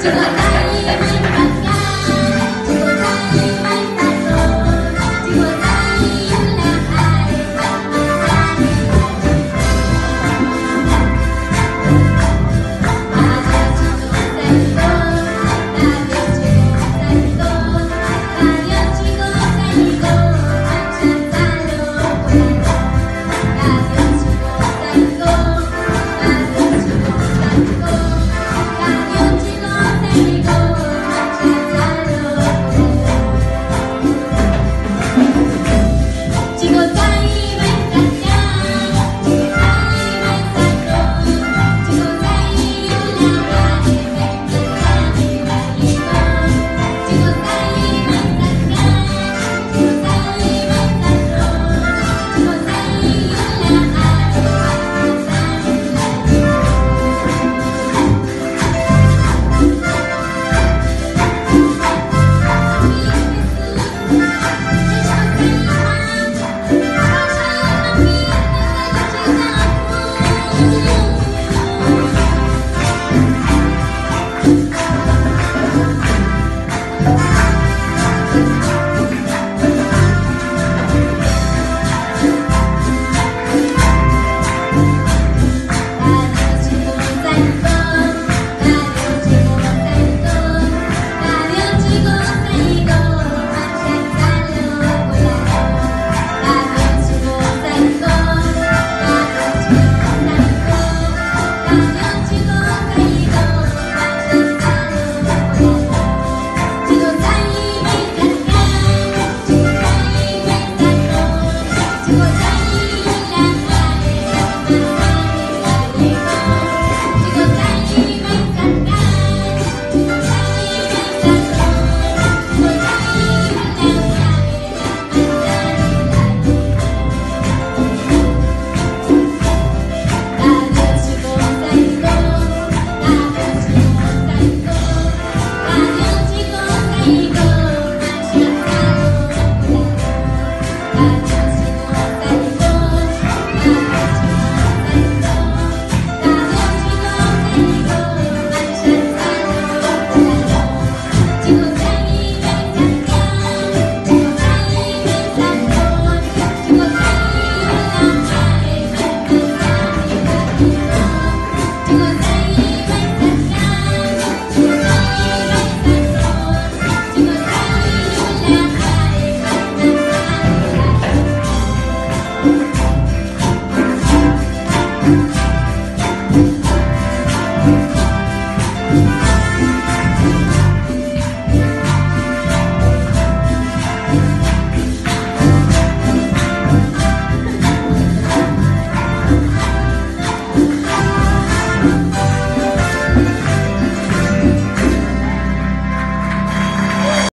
喜欢的